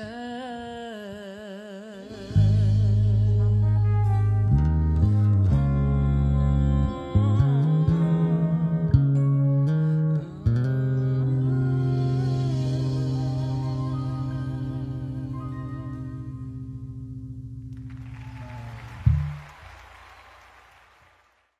turn.